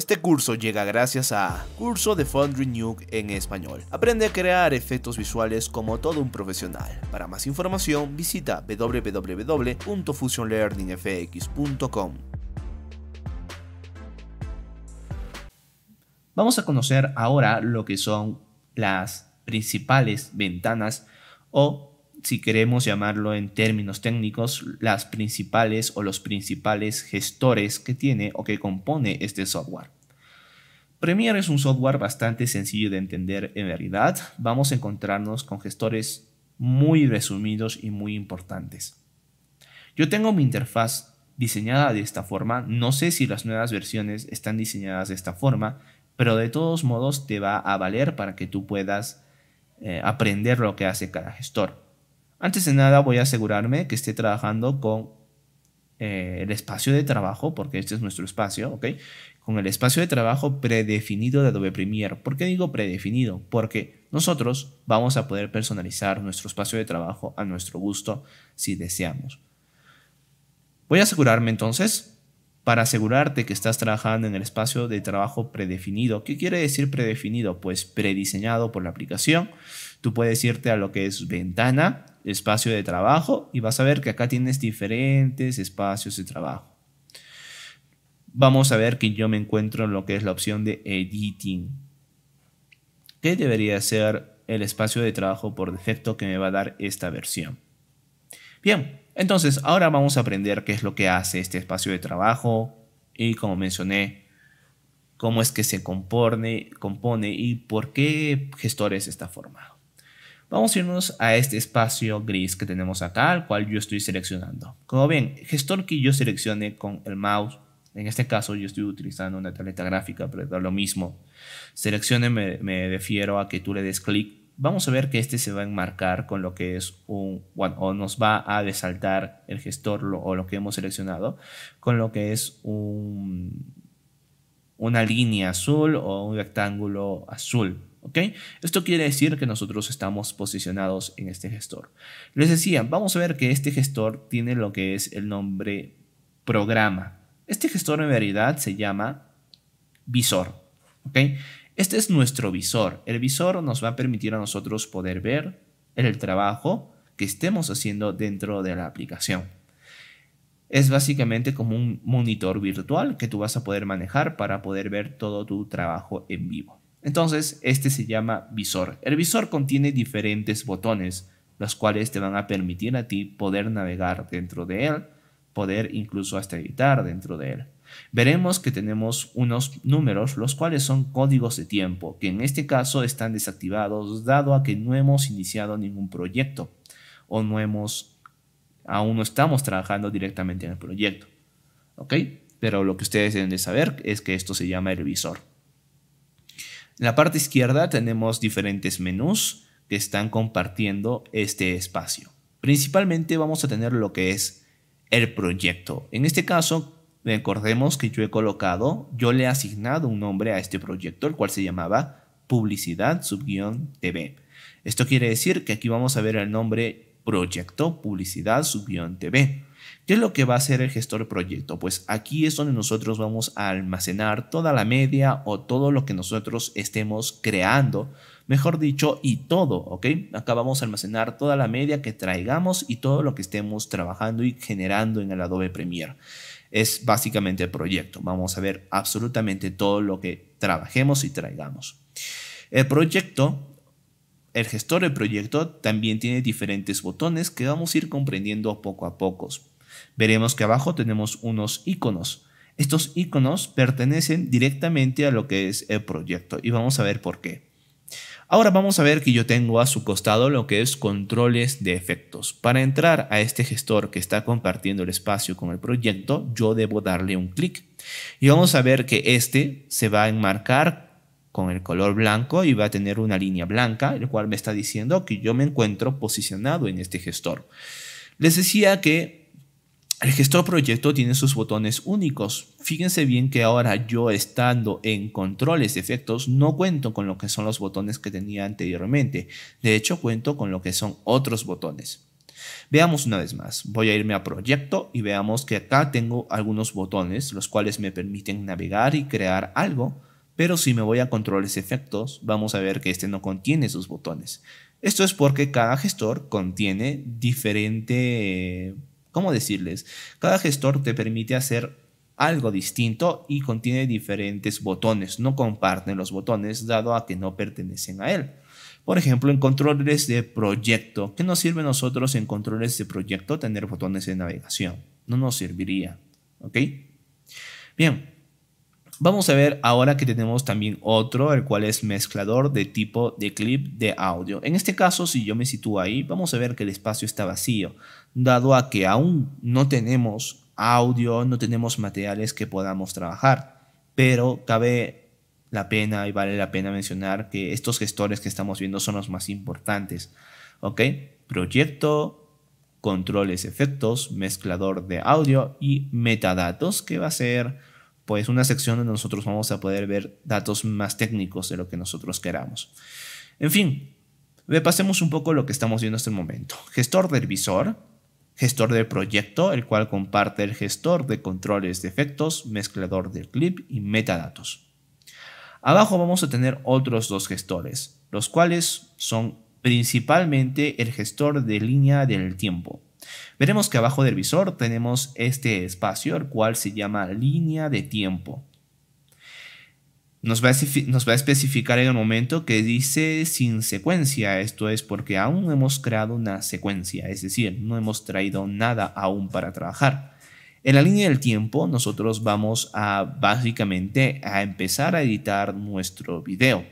Este curso llega gracias a Curso de Foundry Nuke en español. Aprende a crear efectos visuales como todo un profesional. Para más información visita www.fusionlearningfx.com. Vamos a conocer ahora lo que son las principales ventanas o si queremos llamarlo en términos técnicos, las principales o los principales gestores que tiene o que compone este software. Premiere es un software bastante sencillo de entender en realidad. Vamos a encontrarnos con gestores muy resumidos y muy importantes. Yo tengo mi interfaz diseñada de esta forma. No sé si las nuevas versiones están diseñadas de esta forma, pero de todos modos te va a valer para que tú puedas eh, aprender lo que hace cada gestor. Antes de nada voy a asegurarme que esté trabajando con eh, el espacio de trabajo, porque este es nuestro espacio, ¿ok? Con el espacio de trabajo predefinido de Adobe Premiere. ¿Por qué digo predefinido? Porque nosotros vamos a poder personalizar nuestro espacio de trabajo a nuestro gusto si deseamos. Voy a asegurarme entonces, para asegurarte que estás trabajando en el espacio de trabajo predefinido. ¿Qué quiere decir predefinido? Pues prediseñado por la aplicación. Tú puedes irte a lo que es ventana, espacio de trabajo y vas a ver que acá tienes diferentes espacios de trabajo. Vamos a ver que yo me encuentro en lo que es la opción de editing. ¿Qué debería ser el espacio de trabajo por defecto que me va a dar esta versión? Bien, entonces ahora vamos a aprender qué es lo que hace este espacio de trabajo y como mencioné, cómo es que se compone, compone y por qué gestores está formado. Vamos a irnos a este espacio gris que tenemos acá, al cual yo estoy seleccionando. Como ven, gestor que yo seleccione con el mouse, en este caso yo estoy utilizando una tableta gráfica, pero es lo mismo. Seleccione me, refiero a que tú le des clic. Vamos a ver que este se va a enmarcar con lo que es un, bueno, o nos va a desaltar el gestor o lo que hemos seleccionado con lo que es un, una línea azul o un rectángulo azul. Esto quiere decir que nosotros estamos posicionados en este gestor. Les decía, vamos a ver que este gestor tiene lo que es el nombre programa. Este gestor en realidad se llama visor, Este es nuestro visor. El visor nos va a permitir a nosotros poder ver el trabajo que estemos haciendo dentro de la aplicación. Es básicamente como un monitor virtual que tú vas a poder manejar para poder ver todo tu trabajo en vivo. Entonces, este se llama visor. El visor contiene diferentes botones, los cuales te van a permitir a ti poder navegar dentro de él, poder incluso hasta editar dentro de él. Veremos que tenemos unos números, los cuales son códigos de tiempo, que en este caso están desactivados dado a que no hemos iniciado ningún proyecto o no hemos, aún no estamos trabajando directamente en el proyecto. ¿Ok? Pero lo que ustedes deben de saber es que esto se llama el visor. En la parte izquierda tenemos diferentes menús que están compartiendo este espacio. Principalmente vamos a tener lo que es el proyecto. En este caso, recordemos que yo he colocado, yo le he asignado un nombre a este proyecto, el cual se llamaba publicidad subguión TV. Esto quiere decir que aquí vamos a ver el nombre proyecto publicidad subguión TV. ¿Qué es lo que va a hacer el gestor proyecto? Pues aquí es donde nosotros vamos a almacenar toda la media o todo lo que nosotros estemos creando, mejor dicho, y todo, ¿ok? Acá vamos a almacenar toda la media que traigamos y todo lo que estemos trabajando y generando en el Adobe Premiere. Es básicamente el proyecto. Vamos a ver absolutamente todo lo que trabajemos y traigamos. El proyecto el gestor del proyecto también tiene diferentes botones que vamos a ir comprendiendo poco a poco. Veremos que abajo tenemos unos iconos. Estos iconos pertenecen directamente a lo que es el proyecto y vamos a ver por qué. Ahora vamos a ver que yo tengo a su costado lo que es controles de efectos. Para entrar a este gestor que está compartiendo el espacio con el proyecto, yo debo darle un clic. Y vamos a ver que este se va a enmarcar con el color blanco y va a tener una línea blanca, el cual me está diciendo que yo me encuentro posicionado en este gestor. Les decía que el gestor proyecto tiene sus botones únicos. Fíjense bien que ahora yo estando en controles de efectos no cuento con lo que son los botones que tenía anteriormente. De hecho cuento con lo que son otros botones. Veamos una vez más. Voy a irme a proyecto y veamos que acá tengo algunos botones, los cuales me permiten navegar y crear algo. Pero si me voy a controles efectos, vamos a ver que este no contiene esos botones. Esto es porque cada gestor contiene diferente... ¿Cómo decirles? Cada gestor te permite hacer algo distinto y contiene diferentes botones. No comparten los botones dado a que no pertenecen a él. Por ejemplo, en controles de proyecto. ¿Qué nos sirve a nosotros en controles de proyecto tener botones de navegación? No nos serviría. ¿Ok? Bien. Vamos a ver ahora que tenemos también otro, el cual es mezclador de tipo de clip de audio. En este caso, si yo me sitúo ahí, vamos a ver que el espacio está vacío, dado a que aún no tenemos audio, no tenemos materiales que podamos trabajar. Pero cabe la pena y vale la pena mencionar que estos gestores que estamos viendo son los más importantes. ¿Ok? Proyecto, controles, efectos, mezclador de audio y metadatos, que va a ser pues una sección donde nosotros vamos a poder ver datos más técnicos de lo que nosotros queramos. En fin, repasemos un poco lo que estamos viendo hasta el momento. Gestor del visor, gestor de proyecto, el cual comparte el gestor de controles de efectos, mezclador del clip y metadatos. Abajo vamos a tener otros dos gestores, los cuales son principalmente el gestor de línea del tiempo. Veremos que abajo del visor tenemos este espacio, el cual se llama línea de tiempo. Nos va, a, nos va, a, especificar en el momento que dice sin secuencia, esto es porque aún no hemos creado una secuencia, es decir, no hemos traído nada aún para trabajar. En la línea del tiempo nosotros vamos a básicamente a empezar a editar nuestro video.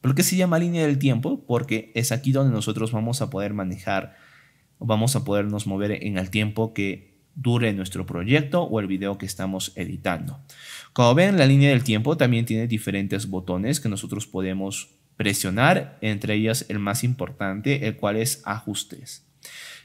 ¿Por qué se llama línea del tiempo? Porque es aquí donde nosotros vamos a poder manejar, vamos a podernos mover en el tiempo que dure nuestro proyecto o el video que estamos editando. Como ven, la línea del tiempo también tiene diferentes botones que nosotros podemos presionar, entre ellas el más importante, el cual es ajustes.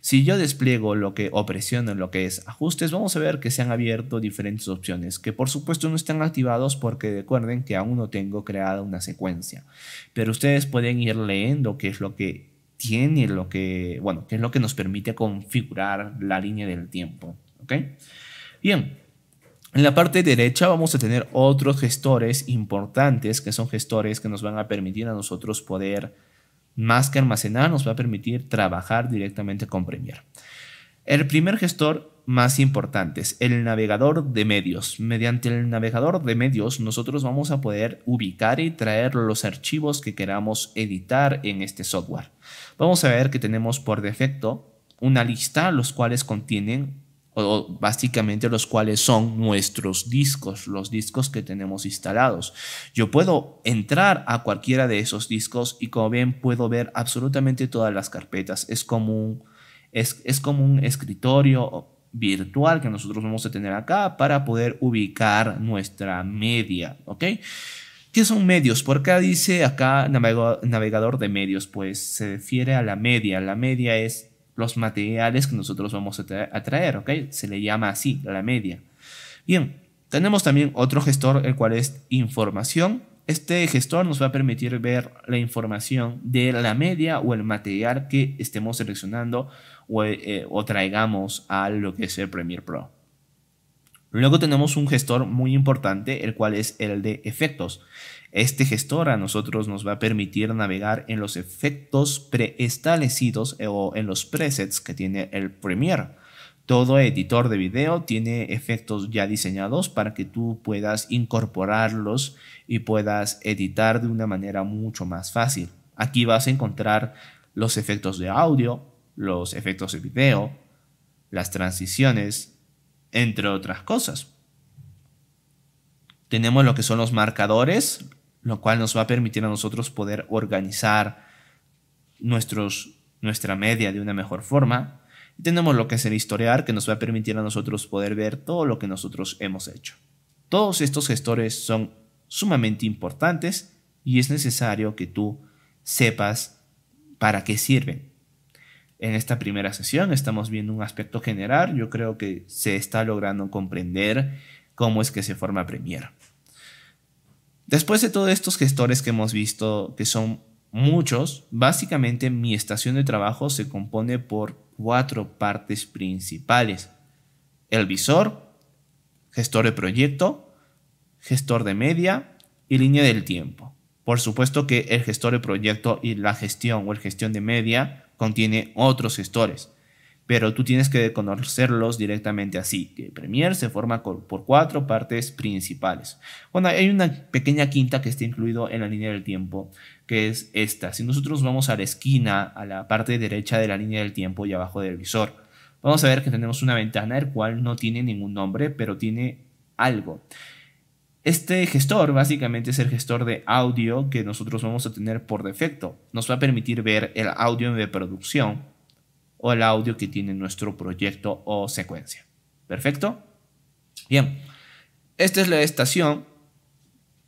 Si yo despliego lo que o presiono lo que es ajustes, vamos a ver que se han abierto diferentes opciones, que por supuesto no están activados porque recuerden que aún no tengo creada una secuencia. Pero ustedes pueden ir leyendo qué es lo que tiene, lo que, bueno, qué es lo que nos permite configurar la línea del tiempo. ¿Ok? Bien, en la parte derecha vamos a tener otros gestores importantes que son gestores que nos van a permitir a nosotros poder más que almacenar, nos va a permitir trabajar directamente con Premiere. El primer gestor más importante es el navegador de medios. Mediante el navegador de medios nosotros vamos a poder ubicar y traer los archivos que queramos editar en este software. Vamos a ver que tenemos por defecto una lista los cuales contienen o básicamente los cuales son nuestros discos, los discos que tenemos instalados. Yo puedo entrar a cualquiera de esos discos y como ven puedo ver absolutamente todas las carpetas. Es como un, es, es como un escritorio virtual que nosotros vamos a tener acá para poder ubicar nuestra media, ¿ok? ¿Qué son medios? Por acá dice acá navegador de medios, pues se refiere a la media. La media es los materiales que nosotros vamos a traer, ¿ok? Se le llama así, la media. Bien, tenemos también otro gestor, el cual es información. Este gestor nos va a permitir ver la información de la media o el material que estemos seleccionando o, eh, o traigamos a lo que es el Premiere Pro. Luego tenemos un gestor muy importante, el cual es el de efectos. Este gestor a nosotros nos va a permitir navegar en los efectos preestablecidos eh, o en los presets que tiene el Premiere. Todo editor de video tiene efectos ya diseñados para que tú puedas incorporarlos y puedas editar de una manera mucho más fácil. Aquí vas a encontrar los efectos de audio, los efectos de video, las transiciones, entre otras cosas. Tenemos lo que son los marcadores, lo cual nos va a permitir a nosotros poder organizar nuestra media de una mejor forma. Tenemos lo que es el historial, que nos va a permitir a nosotros poder ver todo lo que nosotros hemos hecho. Todos estos gestores son sumamente importantes y es necesario que tú sepas para qué sirven. En esta primera sesión estamos viendo un aspecto general. Yo creo que se está logrando comprender cómo es que se forma Premiere. Después de todos estos gestores que hemos visto, que son muchos, básicamente mi estación de trabajo se compone por cuatro partes principales. El visor, gestor de proyecto, gestor de media y línea del tiempo. Por supuesto que el gestor de proyecto y la gestión o el gestión de media contiene otros gestores, pero tú tienes que conocerlos directamente así, que Premiere se forma por cuatro partes principales. Bueno, hay una pequeña quinta que está incluido en la línea del tiempo, es esta. Si nosotros vamos a la esquina, a la parte derecha de la línea del tiempo y abajo del visor, vamos a ver que tenemos una ventana el cual no tiene ningún nombre, pero tiene algo. Este gestor básicamente es el gestor de audio que nosotros vamos a tener por defecto. Nos va a permitir ver el audio de producción o el audio que tiene nuestro proyecto o secuencia. ¿Perfecto? Bien, esta es la estación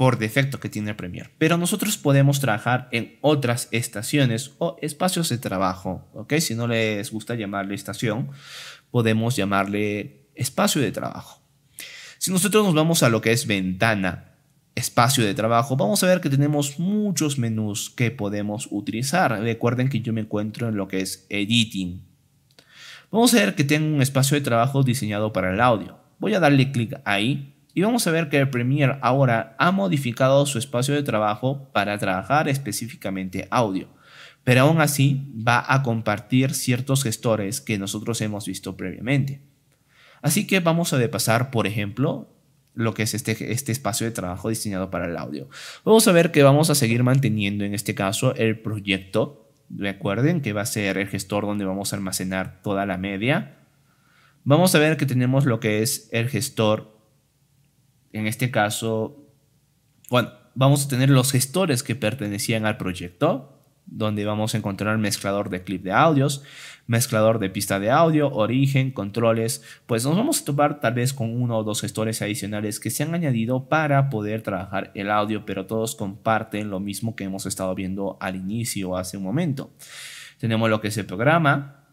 por defecto que tiene Premiere, pero nosotros podemos trabajar en otras estaciones o espacios de trabajo, ¿ok? Si no les gusta llamarle estación, podemos llamarle espacio de trabajo. Si nosotros nos vamos a lo que es ventana, espacio de trabajo, vamos a ver que tenemos muchos menús que podemos utilizar. Recuerden que yo me encuentro en lo que es editing. Vamos a ver que tengo un espacio de trabajo diseñado para el audio. Voy a darle clic ahí y vamos a ver que el Premiere ahora ha modificado su espacio de trabajo para trabajar específicamente audio. Pero aún así va a compartir ciertos gestores que nosotros hemos visto previamente. Así que vamos a pasar, por ejemplo, lo que es este, este espacio de trabajo diseñado para el audio. Vamos a ver que vamos a seguir manteniendo en este caso el proyecto. Recuerden que va a ser el gestor donde vamos a almacenar toda la media. Vamos a ver que tenemos lo que es el gestor. En este caso, bueno, vamos a tener los gestores que pertenecían al proyecto donde vamos a encontrar mezclador de clip de audios, mezclador de pista de audio, origen, controles, pues nos vamos a topar tal vez con uno o dos gestores adicionales que se han añadido para poder trabajar el audio, pero todos comparten lo mismo que hemos estado viendo al inicio hace un momento. Tenemos lo que es el programa,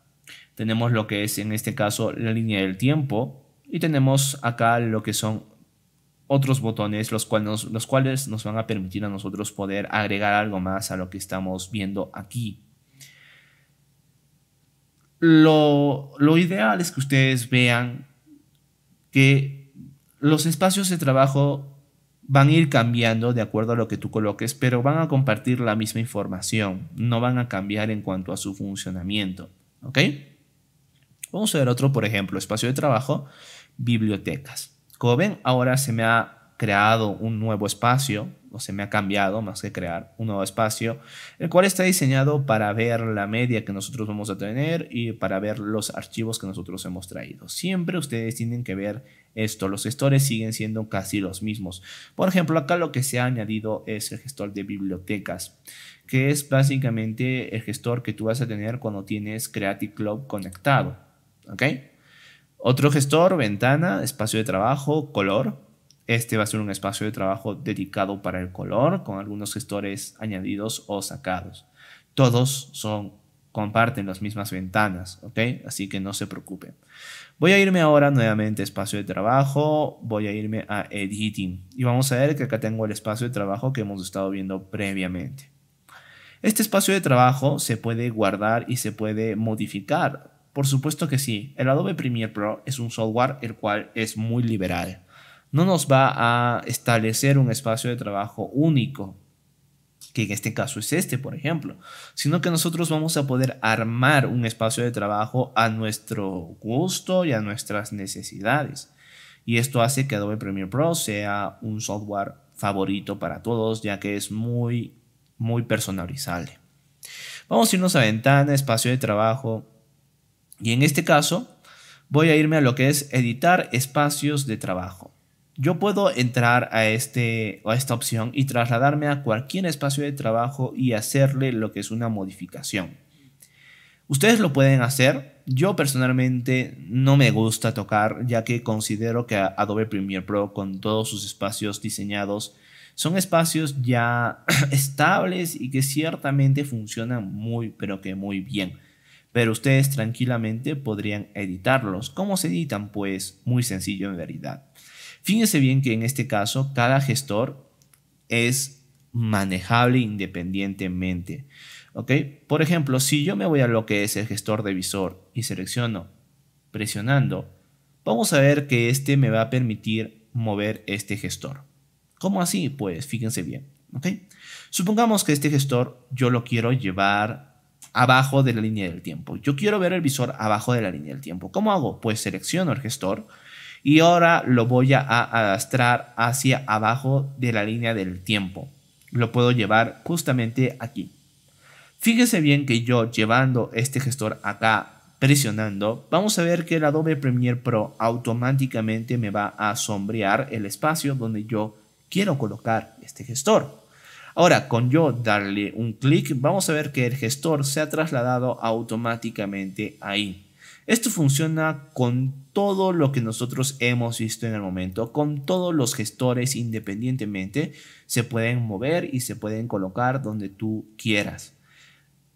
tenemos lo que es en este caso la línea del tiempo y tenemos acá lo que son otros botones los cuales, nos, los cuales nos van a permitir a nosotros poder agregar algo más a lo que estamos viendo aquí. Lo, lo ideal es que ustedes vean que los espacios de trabajo van a ir cambiando de acuerdo a lo que tú coloques, pero van a compartir la misma información, no van a cambiar en cuanto a su funcionamiento. ¿Ok? Vamos a ver otro, por ejemplo, espacio de trabajo, bibliotecas. Como ven, ahora se me ha creado un nuevo espacio, o se me ha cambiado más que crear un nuevo espacio, el cual está diseñado para ver la media que nosotros vamos a tener y para ver los archivos que nosotros hemos traído. Siempre ustedes tienen que ver esto, los gestores siguen siendo casi los mismos. Por ejemplo, acá lo que se ha añadido es el gestor de bibliotecas, que es básicamente el gestor que tú vas a tener cuando tienes Creative Cloud conectado. ¿Ok? Otro gestor, ventana, espacio de trabajo, color. Este va a ser un espacio de trabajo dedicado para el color, con algunos gestores añadidos o sacados. Todos son, comparten las mismas ventanas, ¿ok? Así que no se preocupen. Voy a irme ahora nuevamente a espacio de trabajo, voy a irme a editing y vamos a ver que acá tengo el espacio de trabajo que hemos estado viendo previamente. Este espacio de trabajo se puede guardar y se puede modificar por supuesto que sí, el Adobe Premiere Pro es un software el cual es muy liberal. No nos va a establecer un espacio de trabajo único, que en este caso es este, por ejemplo, sino que nosotros vamos a poder armar un espacio de trabajo a nuestro gusto y a nuestras necesidades. Y esto hace que Adobe Premiere Pro sea un software favorito para todos, ya que es muy, muy personalizable. Vamos a irnos a ventana, espacio de trabajo, y en este caso, voy a irme a lo que es editar espacios de trabajo. Yo puedo entrar a, este, a esta opción y trasladarme a cualquier espacio de trabajo y hacerle lo que es una modificación. Ustedes lo pueden hacer. Yo personalmente no me gusta tocar ya que considero que Adobe Premiere Pro con todos sus espacios diseñados son espacios ya estables y que ciertamente funcionan muy pero que muy bien pero ustedes tranquilamente podrían editarlos. ¿Cómo se editan? Pues muy sencillo en realidad. Fíjense bien que en este caso cada gestor es manejable independientemente. ¿Ok? Por ejemplo, si yo me voy a lo que es el gestor de visor y selecciono presionando, vamos a ver que este me va a permitir mover este gestor. ¿Cómo así? Pues fíjense bien. ¿ok? Supongamos que este gestor yo lo quiero llevar abajo de la línea del tiempo. Yo quiero ver el visor abajo de la línea del tiempo. ¿Cómo hago? Pues selecciono el gestor y ahora lo voy a arrastrar hacia abajo de la línea del tiempo. Lo puedo llevar justamente aquí. Fíjese bien que yo llevando este gestor acá presionando, vamos a ver que el Adobe Premiere Pro automáticamente me va a sombrear el espacio donde yo quiero colocar este gestor. Ahora, con yo darle un clic, vamos a ver que el gestor se ha trasladado automáticamente ahí. Esto funciona con todo lo que nosotros hemos visto en el momento, con todos los gestores independientemente, se pueden mover y se pueden colocar donde tú quieras.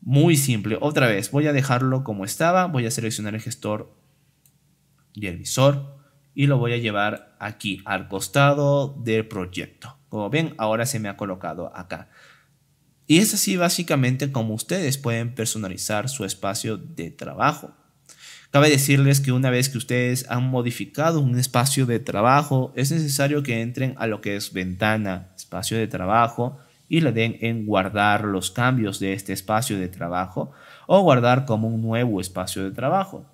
Muy simple. Otra vez, voy a dejarlo como estaba. Voy a seleccionar el gestor y el visor y lo voy a llevar aquí al costado del proyecto. Como ven, ahora se me ha colocado acá. Y es así básicamente como ustedes pueden personalizar su espacio de trabajo. Cabe decirles que una vez que ustedes han modificado un espacio de trabajo, es necesario que entren a lo que es ventana, espacio de trabajo, y le den en guardar los cambios de este espacio de trabajo o guardar como un nuevo espacio de trabajo.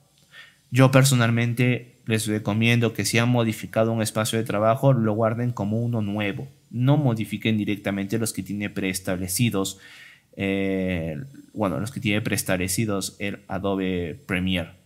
Yo personalmente les recomiendo que si han modificado un espacio de trabajo lo guarden como uno nuevo. No modifiquen directamente los que tiene preestablecidos, eh, bueno, los que tiene preestablecidos el Adobe Premiere.